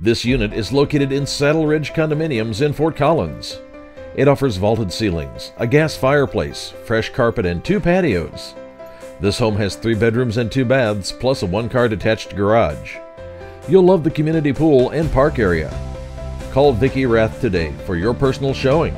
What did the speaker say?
This unit is located in Saddle Ridge Condominiums in Fort Collins. It offers vaulted ceilings, a gas fireplace, fresh carpet, and two patios. This home has three bedrooms and two baths, plus a one car detached garage. You'll love the community pool and park area. Call Vicky Rath today for your personal showing.